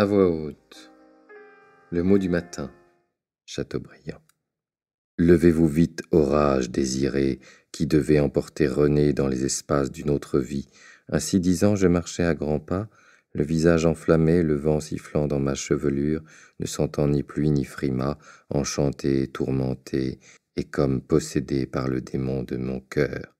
À voix haute. Le mot du matin. Chateaubriand. Levez-vous vite, orage désiré, qui devait emporter René dans les espaces d'une autre vie. Ainsi disant, je marchais à grands pas, le visage enflammé, le vent sifflant dans ma chevelure, ne sentant ni pluie ni frimas, enchanté, tourmenté, et comme possédé par le démon de mon cœur.